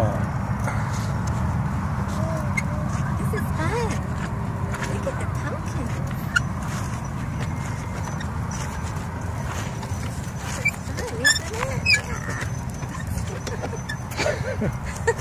Oh. This is fun. Look at the pumpkin. This is fun, isn't it? Yeah.